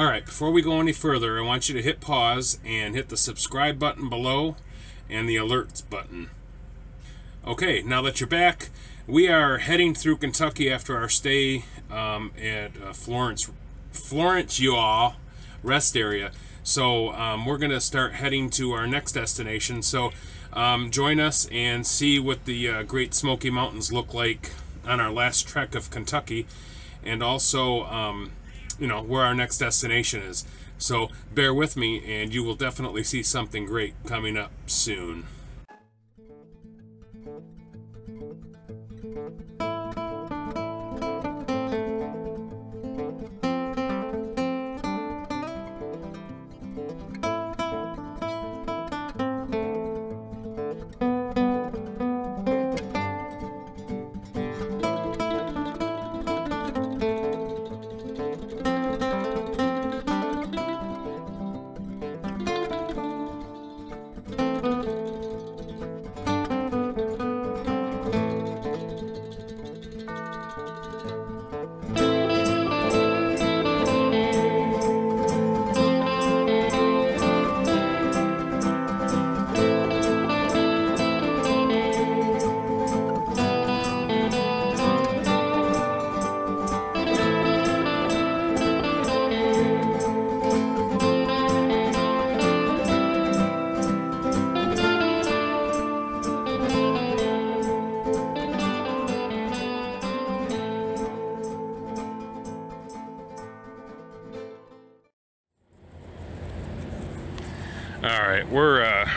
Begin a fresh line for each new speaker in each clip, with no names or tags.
All right, before we go any further, I want you to hit pause and hit the subscribe button below and the alerts button. Okay, now that you're back, we are heading through Kentucky after our stay um, at uh, Florence, Florence, you all rest area. So um, we're going to start heading to our next destination. So um, join us and see what the uh, Great Smoky Mountains look like on our last trek of Kentucky, and also um, you know where our next destination is. So bear with me, and you will definitely see something great coming up soon. All right, we're uh,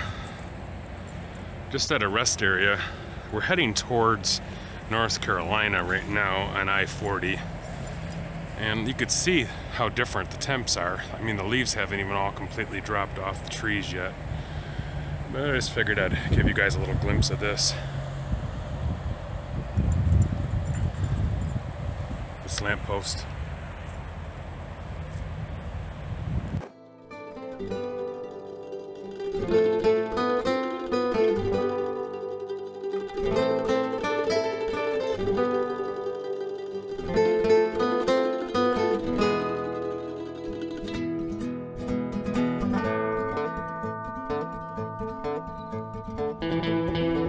just at a rest area. We're heading towards North Carolina right now on I-40. And you could see how different the temps are. I mean, the leaves haven't even all completely dropped off the trees yet. But I just figured I'd give you guys a little glimpse of this. This lamppost. Música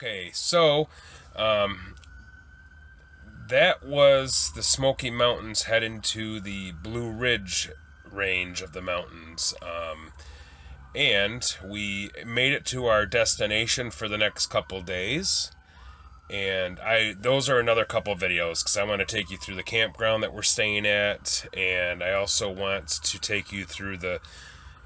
Okay, so um, that was the Smoky Mountains heading to the Blue Ridge range of the mountains. Um, and we made it to our destination for the next couple days. And I those are another couple videos because I want to take you through the campground that we're staying at, and I also want to take you through the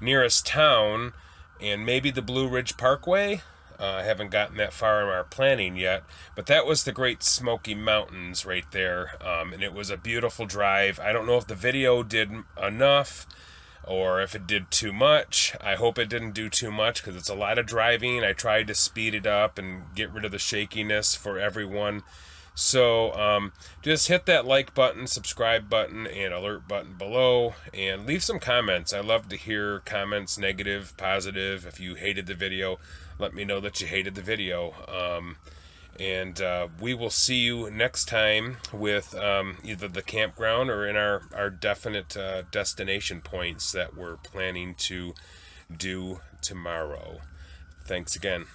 nearest town and maybe the Blue Ridge Parkway. Uh, I haven't gotten that far in our planning yet, but that was the Great Smoky Mountains right there, um, and it was a beautiful drive. I don't know if the video did enough or if it did too much. I hope it didn't do too much because it's a lot of driving. I tried to speed it up and get rid of the shakiness for everyone. So um, just hit that like button, subscribe button, and alert button below, and leave some comments. I love to hear comments, negative, positive. If you hated the video, let me know that you hated the video. Um, and uh, we will see you next time with um, either the campground or in our, our definite uh, destination points that we're planning to do tomorrow. Thanks again.